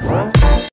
Amazing.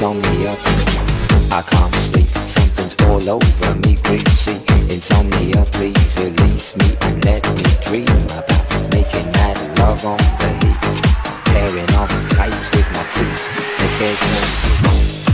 Insomnia. I can't sleep, something's all over me, greasy. Insomnia, please release me and let me dream about making that love on the heath. Tearing off tights with my teeth, but there's no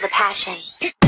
the passion.